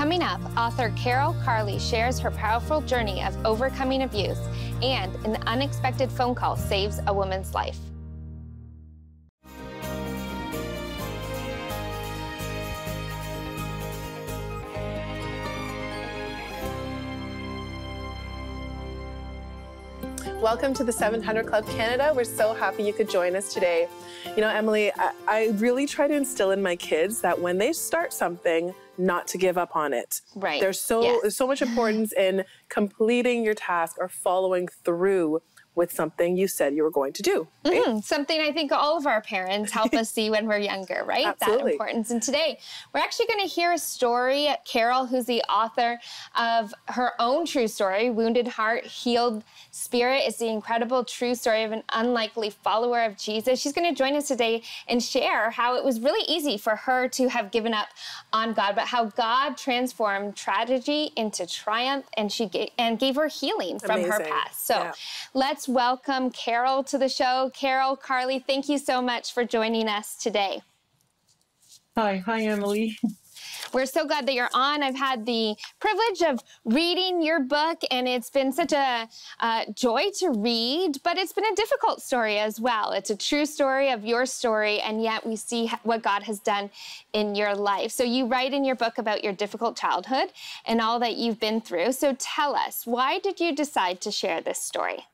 Coming up, author Carol Carley shares her powerful journey of overcoming abuse, and an unexpected phone call saves a woman's life. Welcome to the 700 Club Canada. We're so happy you could join us today. You know, Emily, I, I, really try to instill in my kids that when they start something, not to give up on it. Right. There's so yes. there's so much importance in completing your task or following through with something you said you were going to do. Right? Mm-hmm. Something I think all of our parents help us see when we're younger, right? Absolutely. That importance. And today we're actually going to hear a story. Carol, who's the author of her own true story, Wounded Heart, Healed Spirit, is the incredible true story of an unlikely follower of Jesus. She's going to join us today and share how it was really easy for her to have given up on God, but how God transformed tragedy into triumph and she gave, and gave her healing from Amazing. her past. So yeah. let's let's welcome Carol to the show. Carol, Carley, thank you so much for joining us today. Hi, hi, Emily. We're so glad that you're on. I've had the privilege of reading your book, and it's been such a uh, joy to read, but it's been a difficult story as well. It's a true story of your story, and yet we see what God has done in your life. So, you write in your book about your difficult childhood and all that you've been through. So, tell us, why did you decide to share this story?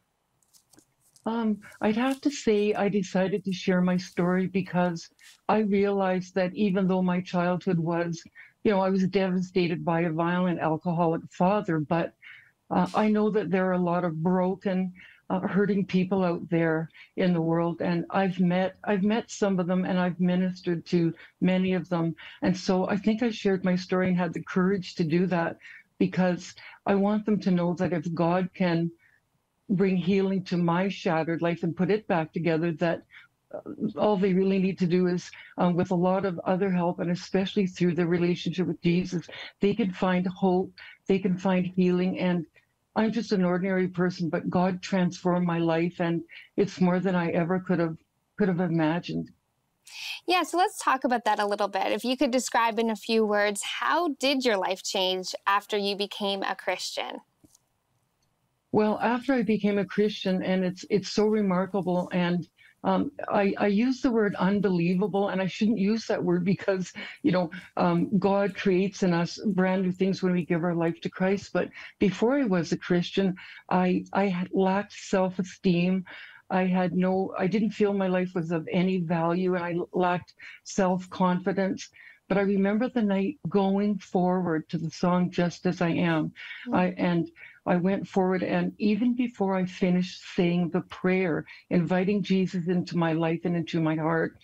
Um, I'd have to say I decided to share my story because I realized that even though my childhood was, you know, I was devastated by a violent alcoholic father, but uh, I know that there are a lot of broken, uh, hurting people out there in the world, and I've met I've met some of them, and I've ministered to many of them, and so I think I shared my story and had the courage to do that because I want them to know that if God can bring healing to my shattered life and put it back together that uh, all they really need to do is um, with a lot of other help and especially through their relationship with jesus they can find hope they can find healing and i'm just an ordinary person but god transformed my life and it's more than i ever could have could have imagined yeah, so let's talk about that a little bit. If you could describe in a few words, how did your life change after you became a Christian? Well, after I became a Christian, and it's it's so remarkable, and um, I, I, use the word unbelievable, and I shouldn't use that word because you know um, God creates in us brand new things when we give our life to Christ. But before I was a Christian, I I lacked self esteem. I had no, I didn't feel my life was of any value, and I lacked self confidence. But I remember the night going forward to the song "Just as I Am," mm-hmm. I and I went forward, and even before I finished saying the prayer, inviting Jesus into my life and into my heart,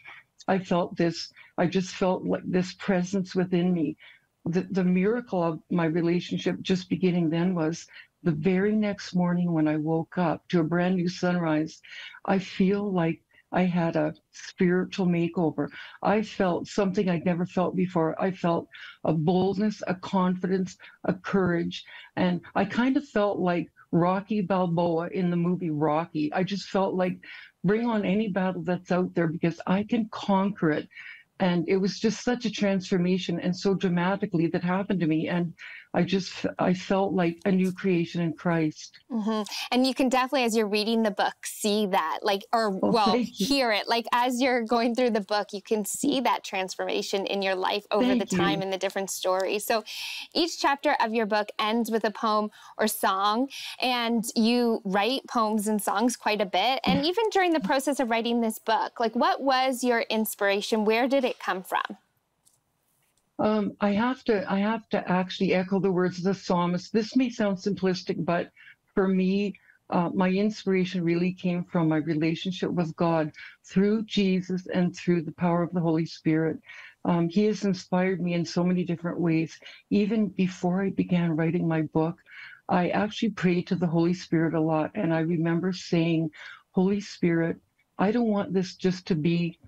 I felt this. I just felt like this presence within me. The, the miracle of my relationship just beginning then was the very next morning when I woke up to a brand new sunrise, I feel like I had a spiritual makeover. I felt something I'd never felt before. I felt a boldness, a confidence, a courage. And I kind of felt like Rocky Balboa in the movie Rocky. I just felt like bring on any battle that's out there because I can conquer it. And it was just such a transformation and so dramatically that happened to me. And I just I felt like a new creation in Christ. Mm-hmm. And you can definitely, as you're reading the book, see that, like, or oh, well, hear it. Like as you're going through the book, you can see that transformation in your life over thank the time you. and the different stories. So each chapter of your book ends with a poem or song, and you write poems and songs quite a bit. And even during the process of writing this book, like, what was your inspiration? Where did it come from? Um, I have to I have to actually echo the words of the psalmist. This may sound simplistic, but for me, uh, my inspiration really came from my relationship with God through Jesus and through the power of the Holy Spirit. Um, he has inspired me in so many different ways. Even before I began writing my book, I actually prayed to the Holy Spirit a lot. And I remember saying, Holy Spirit, I don't want this just to be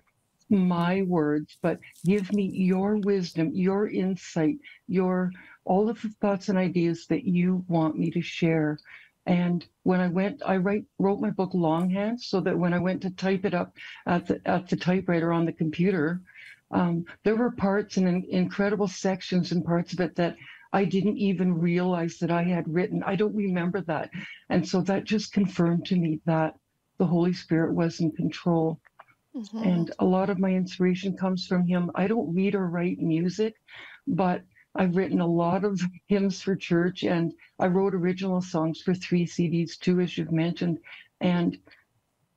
my words, but give me your wisdom, your insight, your all of the thoughts and ideas that you want me to share. And when I went, I write, wrote my book longhand so that when I went to type it up at the, at the typewriter on the computer, um, there were parts and in, incredible sections and parts of it that I didn't even realize that I had written. I don't remember that. And so that just confirmed to me that the Holy Spirit was in control. Mm-hmm. And a lot of my inspiration comes from him. I don't read or write music, but I've written a lot of hymns for church and I wrote original songs for three CDs too, as you've mentioned. And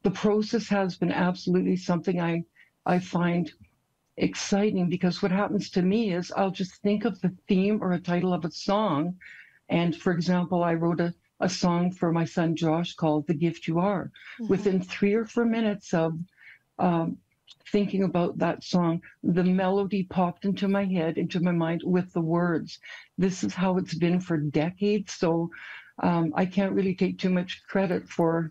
the process has been absolutely something I, I find exciting because what happens to me is I'll just think of the theme or a title of a song. And for example, I wrote a, a song for my son Josh called The Gift You Are. Mm-hmm. Within three or four minutes of um, thinking about that song, the melody popped into my head, into my mind with the words. This is how it's been for decades. So um, I can't really take too much credit for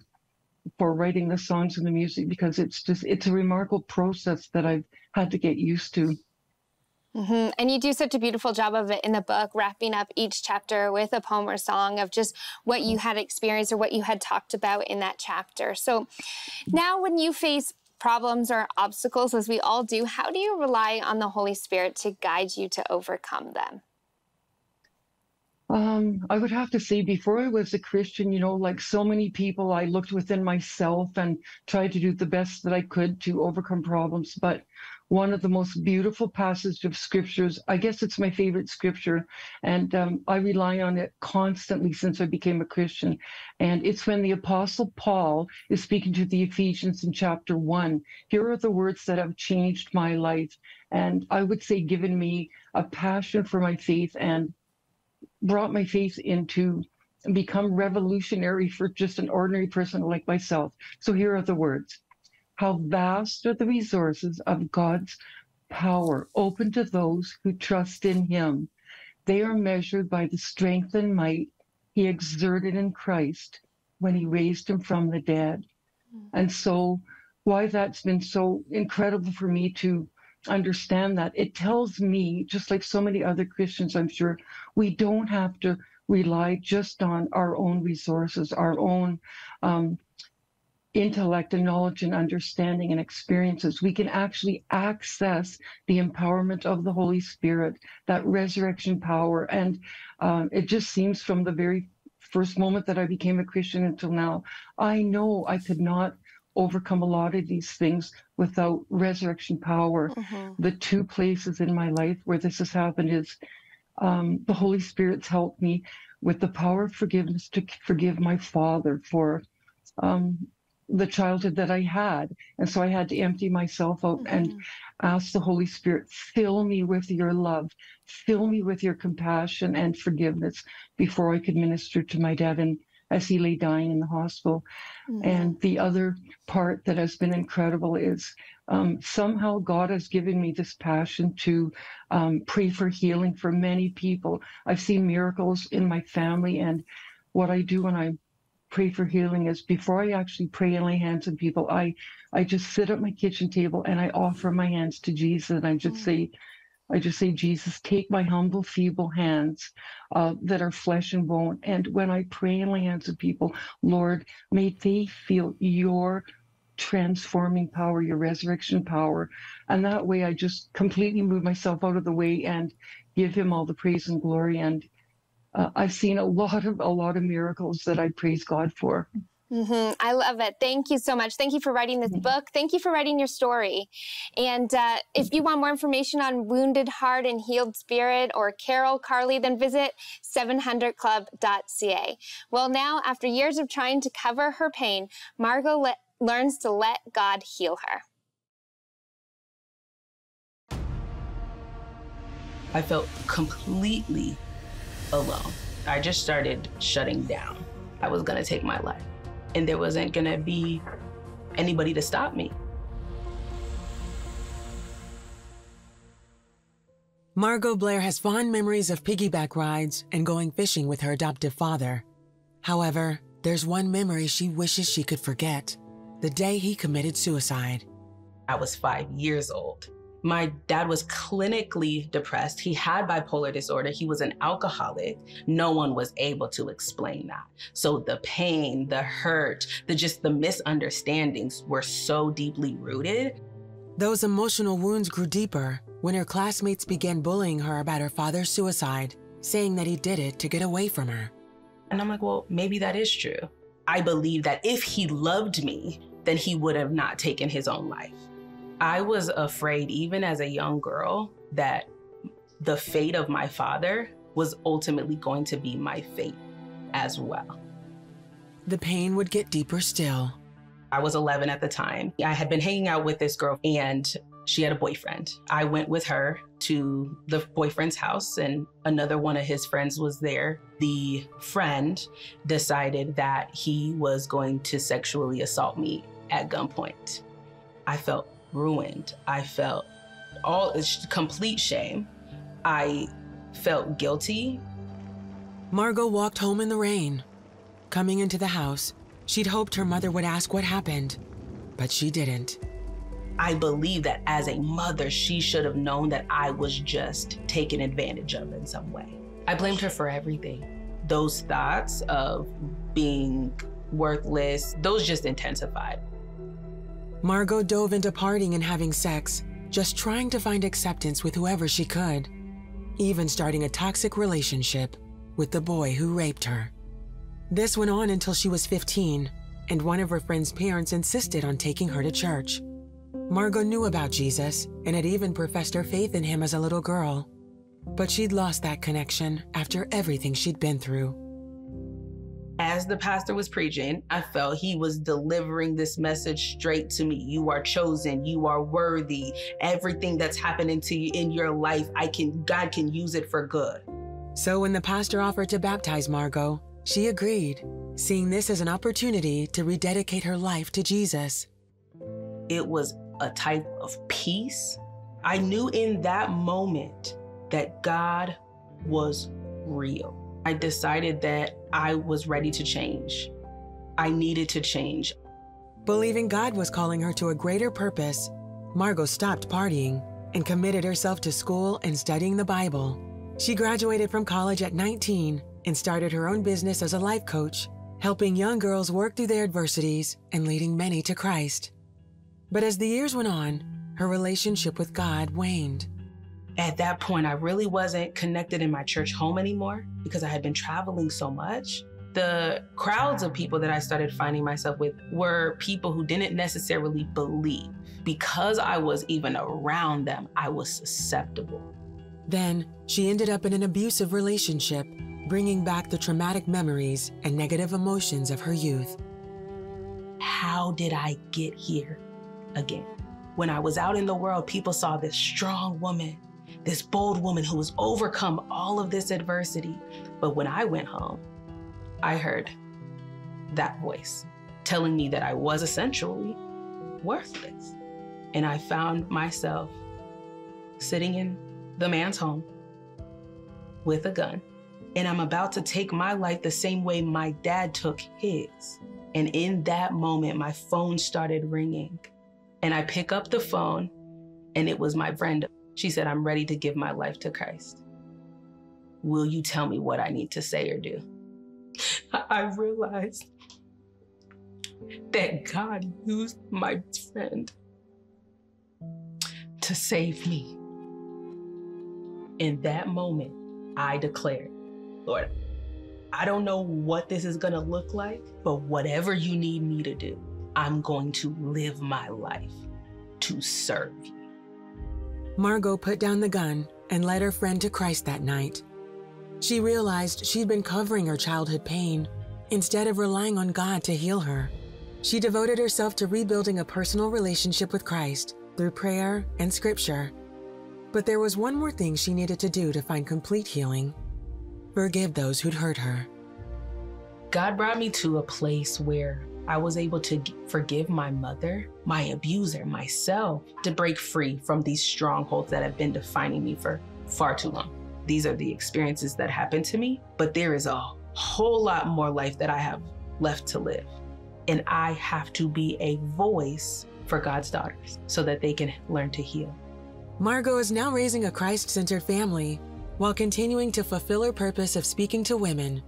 for writing the songs and the music because it's just it's a remarkable process that I've had to get used to. Mm-hmm. And you do such a beautiful job of it in the book, wrapping up each chapter with a poem or song of just what you had experienced or what you had talked about in that chapter. So now, when you face problems or obstacles, as we all do, how do you rely on the Holy Spirit to guide you to overcome them? Um, I would have to say, before I was a Christian, you know, like so many people, I looked within myself and tried to do the best that I could to overcome problems. But one of the most beautiful passages of scriptures. I guess it's my favorite scripture, and um, I rely on it constantly since I became a Christian. And it's when the Apostle Paul is speaking to the Ephesians in chapter one. Here are the words that have changed my life, and I would say given me a passion for my faith and brought my faith into become revolutionary for just an ordinary person like myself. So here are the words. How vast are the resources of God's power open to those who trust in Him. They are measured by the strength and might He exerted in Christ when He raised Him from the dead. And so, why that's been so incredible for me to understand that, it tells me, just like so many other Christians, I'm sure, we don't have to rely just on our own resources, our own um, intellect and knowledge and understanding and experiences, we can actually access the empowerment of the Holy Spirit, that resurrection power. And um, it just seems from the very first moment that I became a Christian until now, I know I could not overcome a lot of these things without resurrection power. Mm-hmm. The two places in my life where this has happened is um, the Holy Spirit's helped me with the power of forgiveness to forgive my father for um, the childhood that I had. And so I had to empty myself out mm-hmm. and ask the Holy Spirit, fill me with your love, fill me with your compassion and forgiveness before I could minister to my dad and as he lay dying in the hospital. Mm-hmm. And the other part that has been incredible is um, somehow God has given me this passion to um, pray for healing for many people. I've seen miracles in my family and what I do when I'm pray for healing is before I actually pray and lay hands on people, I I just sit at my kitchen table and I offer my hands to Jesus and I just mm. say, I just say, Jesus, take my humble, feeble hands uh, that are flesh and bone. And when I pray and lay hands on people, Lord, may they feel your transforming power, your resurrection power. And that way I just completely move myself out of the way and give him all the praise and glory. And uh, I've seen a lot of a lot of miracles that I praise God for. Mm-hmm. I love it. Thank you so much. Thank you for writing this book. Thank you for writing your story. And uh, if you want more information on Wounded Heart and Healed Spirit or Carol Carley, then visit 700club.ca. Well, now, after years of trying to cover her pain, Margot le- learns to let God heal her. I felt completely alone. I just started shutting down. I was gonna take my life, and there wasn't gonna be anybody to stop me. Margot Blair has fond memories of piggyback rides and going fishing with her adoptive father. However, there's one memory she wishes she could forget the day he committed suicide. I was five years old. My dad was clinically depressed. He had bipolar disorder. He was an alcoholic. No one was able to explain that. So the pain, the hurt, the just the misunderstandings were so deeply rooted. Those emotional wounds grew deeper when her classmates began bullying her about her father's suicide, saying that he did it to get away from her. And I'm like, well, maybe that is true. I believe that if he loved me, then he would have not taken his own life. I was afraid, even as a young girl, that the fate of my father was ultimately going to be my fate as well. The pain would get deeper still. I was 11 at the time. I had been hanging out with this girl and she had a boyfriend. I went with her to the boyfriend's house, and another one of his friends was there. The friend decided that he was going to sexually assault me at gunpoint. I felt ruined. I felt all is complete shame. I felt guilty. Margot walked home in the rain. Coming into the house, she'd hoped her mother would ask what happened, but she didn't. I believe that as a mother, she should have known that I was just taken advantage of in some way. I blamed her for everything. Those thoughts of being worthless, those just intensified. Margot dove into partying and having sex, just trying to find acceptance with whoever she could, even starting a toxic relationship with the boy who raped her. This went on until she was 15, and one of her friend's parents insisted on taking her to church. Margot knew about Jesus and had even professed her faith in him as a little girl. But she'd lost that connection after everything she'd been through. As the pastor was preaching, I felt he was delivering this message straight to me. You are chosen, you are worthy. Everything that's happening to you in your life, I can God can use it for good. So when the pastor offered to baptize Margot, she agreed, seeing this as an opportunity to rededicate her life to Jesus. It was a type of peace. I knew in that moment that God was real. I decided that I was ready to change. I needed to change. Believing God was calling her to a greater purpose, Margot stopped partying and committed herself to school and studying the Bible. She graduated from college at 19 and started her own business as a life coach, helping young girls work through their adversities and leading many to Christ. But as the years went on, her relationship with God waned. At that point, I really wasn't connected in my church home anymore because I had been traveling so much. The crowds of people that I started finding myself with were people who didn't necessarily believe. Because I was even around them, I was susceptible. Then she ended up in an abusive relationship, bringing back the traumatic memories and negative emotions of her youth. How did I get here? again. When I was out in the world, people saw this strong woman, this bold woman who has overcome all of this adversity. But when I went home, I heard that voice telling me that I was essentially worthless. And I found myself sitting in the man's home with a gun. And I'm about to take my life the same way my dad took his. And in that moment, my phone started ringing. And I pick up the phone, and it was my friend. She said, I'm ready to give my life to Christ. Will you tell me what I need to say or do? I realized that God used my friend to save me. In that moment, I declared, Lord, I don't know what this is going to look like, but whatever you need me to do, I'm going to live my life to serve you. Margot put down the gun and led her friend to Christ that night. She realized she'd been covering her childhood pain instead of relying on God to heal her. She devoted herself to rebuilding a personal relationship with Christ through prayer and scripture. But there was one more thing she needed to do to find complete healing forgive those who'd hurt her. God brought me to a place where I was able to forgive my mother, my abuser, myself, to break free from these strongholds that have been defining me for far too long. These are the experiences that happened to me, but there is a whole lot more life that I have left to live. And I have to be a voice for God's daughters so that they can learn to heal. Margot is now raising a Christ centered family while continuing to fulfill her purpose of speaking to women,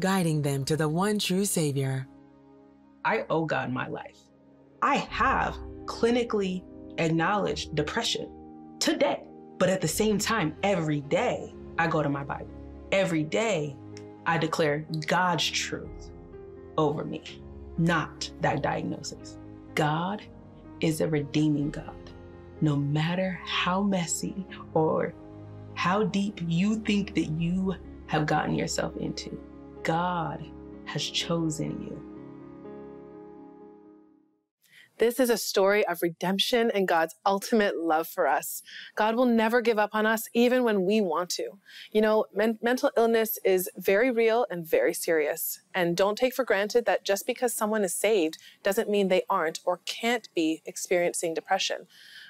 guiding them to the one true Savior. I owe God my life. I have clinically acknowledged depression today, but at the same time, every day I go to my Bible. every day, I declare God's truth over me, not that diagnosis. God is a redeeming God. No matter how messy or how deep you think that you have gotten yourself into, God has chosen you. This is a story of redemption and God's ultimate love for us. God will never give up on us, even when we want to. You know, men- mental illness is very real and very serious. And don't take for granted that just because someone is saved doesn't mean they aren't or can't be experiencing depression.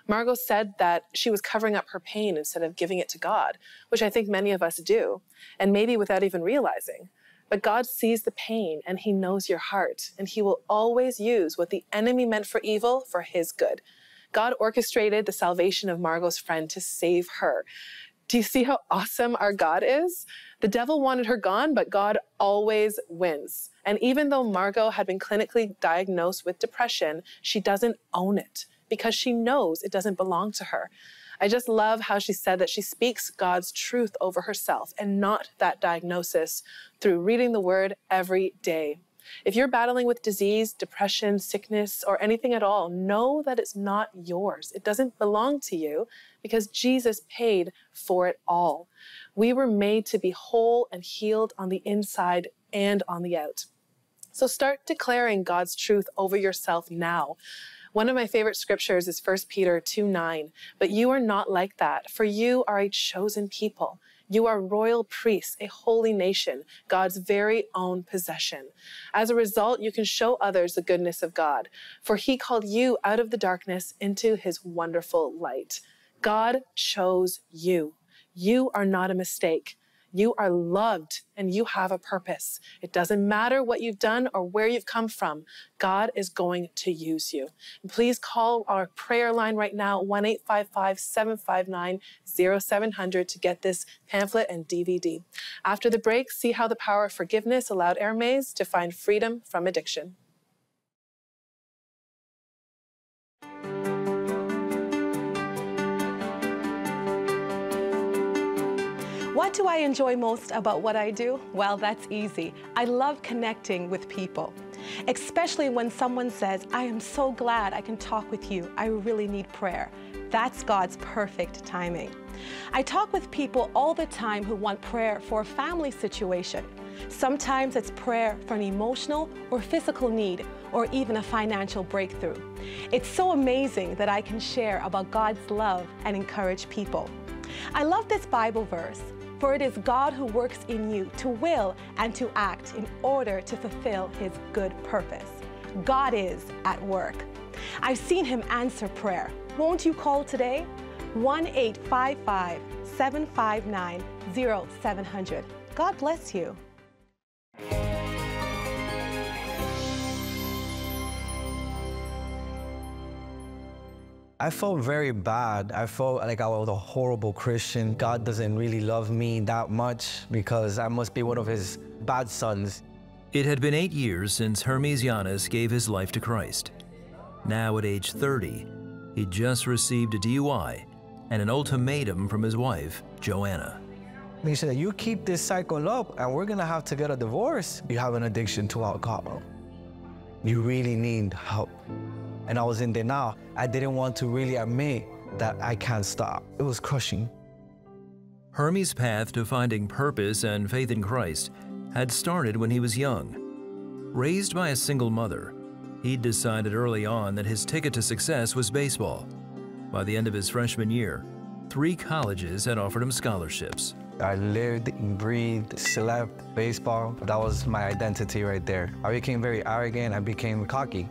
Margot said that she was covering up her pain instead of giving it to God, which I think many of us do, and maybe without even realizing. But God sees the pain and He knows your heart, and He will always use what the enemy meant for evil for His good. God orchestrated the salvation of Margot's friend to save her. Do you see how awesome our God is? The devil wanted her gone, but God always wins. And even though Margot had been clinically diagnosed with depression, she doesn't own it because she knows it doesn't belong to her. I just love how she said that she speaks God's truth over herself and not that diagnosis through reading the word every day. If you're battling with disease, depression, sickness, or anything at all, know that it's not yours. It doesn't belong to you because Jesus paid for it all. We were made to be whole and healed on the inside and on the out. So start declaring God's truth over yourself now. One of my favorite scriptures is 1 Peter 2 9. But you are not like that, for you are a chosen people. You are royal priests, a holy nation, God's very own possession. As a result, you can show others the goodness of God, for he called you out of the darkness into his wonderful light. God chose you. You are not a mistake. You are loved and you have a purpose. It doesn't matter what you've done or where you've come from. God is going to use you. And please call our prayer line right now, 1 855 759 0700 to get this pamphlet and DVD. After the break, see how the power of forgiveness allowed Hermes to find freedom from addiction. What do I enjoy most about what I do? Well, that's easy. I love connecting with people, especially when someone says, I am so glad I can talk with you. I really need prayer. That's God's perfect timing. I talk with people all the time who want prayer for a family situation. Sometimes it's prayer for an emotional or physical need, or even a financial breakthrough. It's so amazing that I can share about God's love and encourage people. I love this Bible verse. For it is God who works in you to will and to act in order to fulfill his good purpose. God is at work. I've seen him answer prayer. Won't you call today? 1 855 759 0700. God bless you. I felt very bad. I felt like I was a horrible Christian. God doesn't really love me that much because I must be one of his bad sons. It had been eight years since Hermes Yanis gave his life to Christ. Now at age 30, he just received a DUI and an ultimatum from his wife, Joanna. He said, you keep this cycle up and we're gonna have to get a divorce. You have an addiction to alcohol. You really need help and I was in denial. I didn't want to really admit that I can't stop. It was crushing. Hermes' path to finding purpose and faith in Christ had started when he was young. Raised by a single mother, he'd decided early on that his ticket to success was baseball. By the end of his freshman year, three colleges had offered him scholarships. I lived, and breathed, slept baseball. That was my identity right there. I became very arrogant. I became cocky.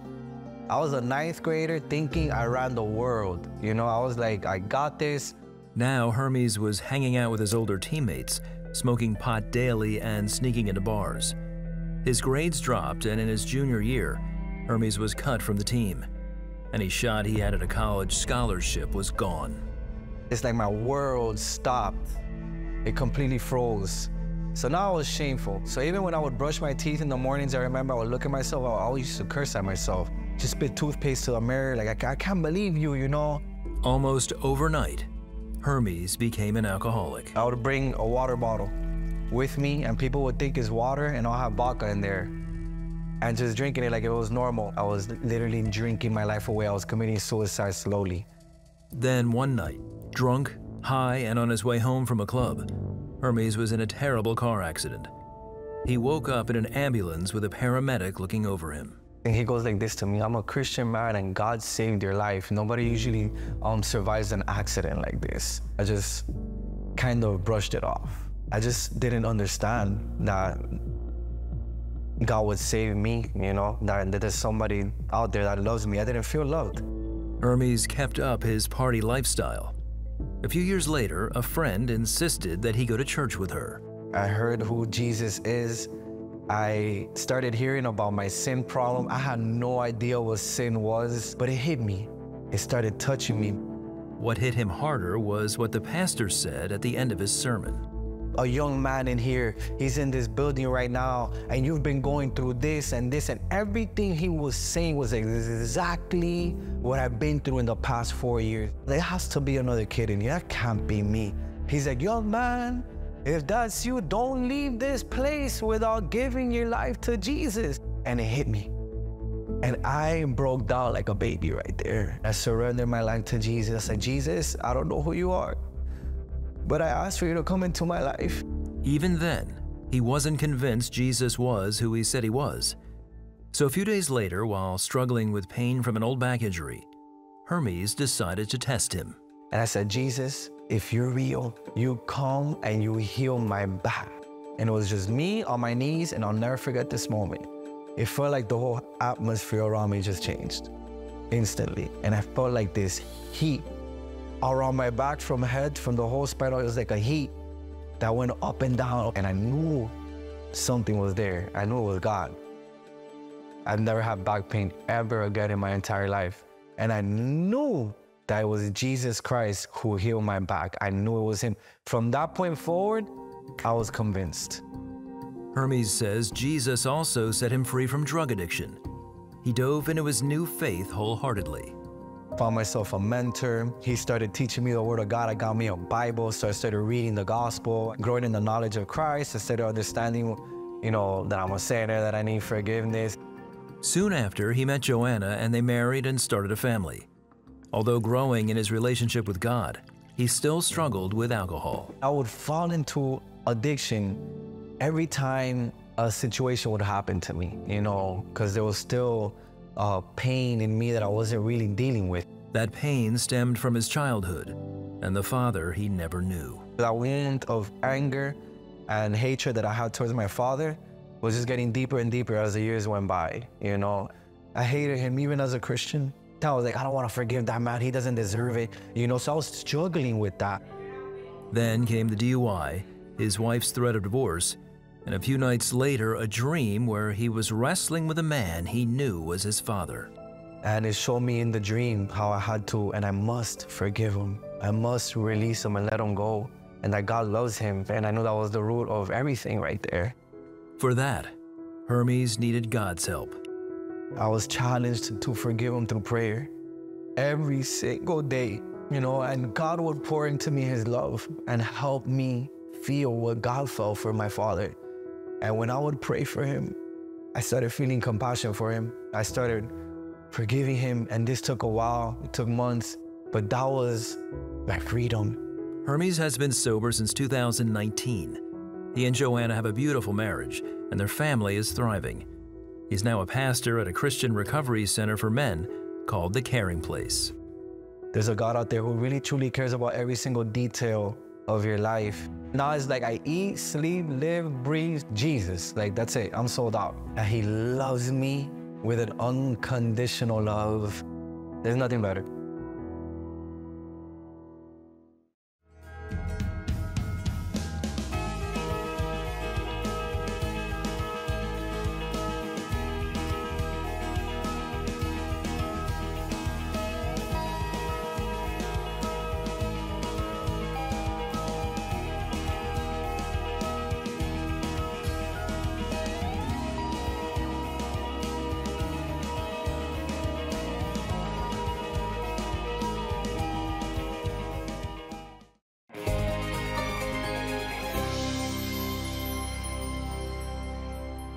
I was a ninth grader thinking I ran the world. You know, I was like, I got this. Now Hermes was hanging out with his older teammates, smoking pot daily and sneaking into bars. His grades dropped, and in his junior year, Hermes was cut from the team. Any shot he had at a college scholarship was gone. It's like my world stopped. It completely froze. So now I was shameful. So even when I would brush my teeth in the mornings, I remember I would look at myself, I always used to curse at myself just spit toothpaste to the mirror. Like, I, I can't believe you, you know? Almost overnight, Hermes became an alcoholic. I would bring a water bottle with me, and people would think it's water, and I'll have vodka in there. And just drinking it like it was normal. I was literally drinking my life away. I was committing suicide slowly. Then one night, drunk, high, and on his way home from a club, Hermes was in a terrible car accident. He woke up in an ambulance with a paramedic looking over him. And he goes like this to me, I'm a Christian man and God saved your life. Nobody usually um, survives an accident like this. I just kind of brushed it off. I just didn't understand that God would save me, you know, that, that there's somebody out there that loves me. I didn't feel loved. Hermes kept up his party lifestyle. A few years later, a friend insisted that he go to church with her. I heard who Jesus is. I started hearing about my sin problem. I had no idea what sin was, but it hit me. It started touching me. What hit him harder was what the pastor said at the end of his sermon. A young man in here, he's in this building right now, and you've been going through this and this, and everything he was saying was exactly what I've been through in the past four years. There has to be another kid in here. That can't be me. He's like, young man, if that's you, don't leave this place without giving your life to Jesus. And it hit me. And I broke down like a baby right there. I surrendered my life to Jesus. I said, Jesus, I don't know who you are, but I asked for you to come into my life. Even then, he wasn't convinced Jesus was who he said he was. So a few days later, while struggling with pain from an old back injury, Hermes decided to test him. And I said, Jesus, if you're real, you come and you heal my back. And it was just me on my knees, and I'll never forget this moment. It felt like the whole atmosphere around me just changed instantly. And I felt like this heat around my back from head, from the whole spinal. It was like a heat that went up and down. And I knew something was there. I knew it was God. I've never had back pain ever again in my entire life. And I knew that it was Jesus Christ who healed my back. I knew it was him. From that point forward, I was convinced. Hermes says Jesus also set him free from drug addiction. He dove into his new faith wholeheartedly. Found myself a mentor. He started teaching me the Word of God. I got me a Bible, so I started reading the gospel, growing in the knowledge of Christ. I started understanding, you know, that I'm a sinner, that I need forgiveness. Soon after, he met Joanna and they married and started a family. Although growing in his relationship with God, he still struggled with alcohol. I would fall into addiction every time a situation would happen to me, you know, because there was still uh, pain in me that I wasn't really dealing with. That pain stemmed from his childhood and the father he never knew. That wound of anger and hatred that I had towards my father was just getting deeper and deeper as the years went by, you know. I hated him even as a Christian. I was like, I don't want to forgive that man. He doesn't deserve it. You know, so I was struggling with that. Then came the DUI, his wife's threat of divorce, and a few nights later, a dream where he was wrestling with a man he knew was his father. And it showed me in the dream how I had to, and I must forgive him. I must release him and let him go. And that God loves him. And I knew that was the root of everything right there. For that, Hermes needed God's help. I was challenged to forgive him through prayer every single day, you know, and God would pour into me his love and help me feel what God felt for my father. And when I would pray for him, I started feeling compassion for him. I started forgiving him, and this took a while, it took months, but that was my freedom. Hermes has been sober since 2019. He and Joanna have a beautiful marriage, and their family is thriving. He's now a pastor at a Christian recovery center for men called The Caring Place. There's a God out there who really truly cares about every single detail of your life. Now it's like I eat, sleep, live, breathe Jesus. Like that's it. I'm sold out. And he loves me with an unconditional love. There's nothing better.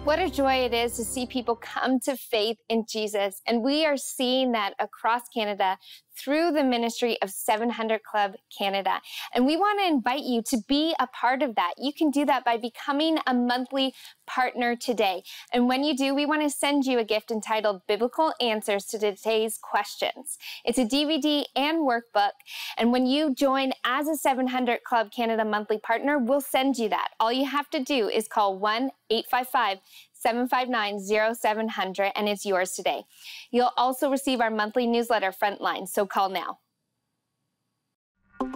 What a joy it is to see people come to faith in Jesus. And we are seeing that across Canada through the ministry of 700 Club Canada. And we want to invite you to be a part of that. You can do that by becoming a monthly partner today. And when you do, we want to send you a gift entitled Biblical Answers to Today's Questions. It's a DVD and workbook. And when you join as a 700 Club Canada monthly partner, we'll send you that. All you have to do is call 1 855 759 0700 and it's yours today. You'll also receive our monthly newsletter Frontline, so call now.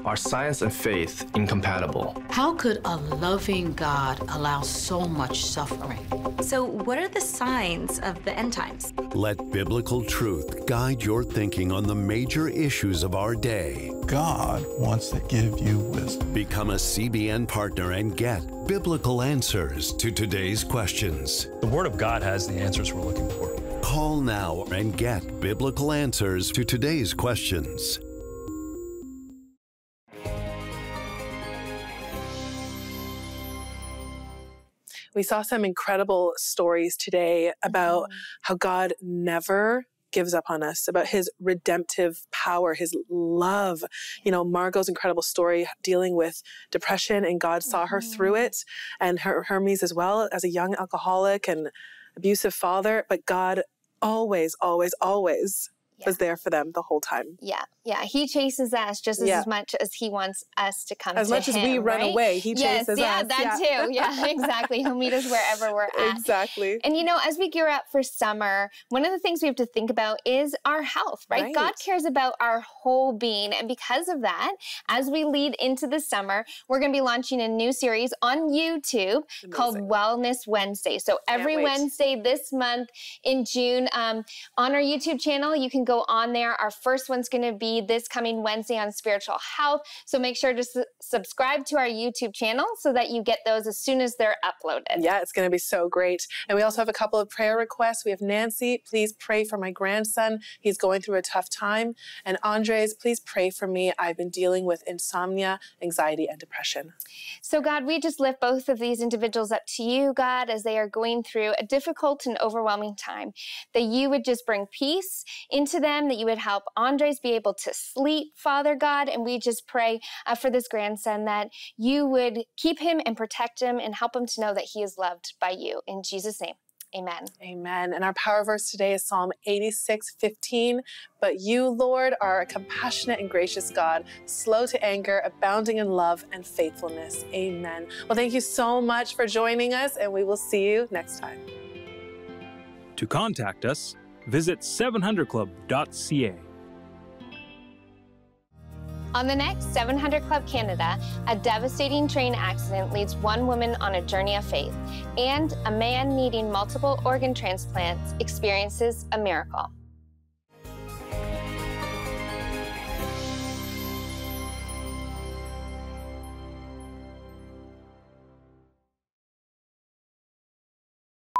Are science and faith incompatible? How could a loving God allow so much suffering? So, what are the signs of the end times? Let biblical truth guide your thinking on the major issues of our day. God wants to give you wisdom. Become a CBN partner and get biblical answers to today's questions. The Word of God has the answers we're looking for. Call now and get biblical answers to today's questions. We saw some incredible stories today about mm-hmm. how God never gives up on us, about his redemptive power, his love. You know, Margot's incredible story dealing with depression, and God saw her mm-hmm. through it, and her, Hermes as well as a young alcoholic and abusive father. But God always, always, always yeah. was there for them the whole time. Yeah, yeah. He chases us just yeah. as much as he wants us to come as to much him, as we run right? away, he yes, chases yeah, us. That yeah, that too. Yeah, exactly. He'll meet us wherever we're at. Exactly. And you know, as we gear up for summer, one of the things we have to think about is our health, right? right? God cares about our whole being. And because of that, as we lead into the summer, we're going to be launching a new series on YouTube Amazing. called Wellness Wednesday. So every Wednesday this month in June, um, on our YouTube channel, you can go on there. Our first one's going to be this coming Wednesday on spiritual health. So make sure to su- subscribe to our YouTube channel so that you get those as soon as they're uploaded. Yeah, it's going to be so great. And we also have a couple of prayer requests. We have Nancy, please pray for my grandson. He's going through a tough time. And Andres, please pray for me. I've been dealing with insomnia, anxiety, and depression. So, God, we just lift both of these individuals up to you, God, as they are going through a difficult and overwhelming time. That you would just bring peace into them, that you would help Andres be able to sleep, Father God. And we just pray uh, for this grandson that you would keep him and protect him and help him to know that he is loved by you. In Jesus' name. Amen. Amen. And our power verse today is Psalm 86 15. But you, Lord, are a compassionate and gracious God, slow to anger, abounding in love and faithfulness. Amen. Well, thank you so much for joining us, and we will see you next time. To contact us, visit 700club.ca. On the next 700 Club Canada, a devastating train accident leads one woman on a journey of faith, and a man needing multiple organ transplants experiences a miracle.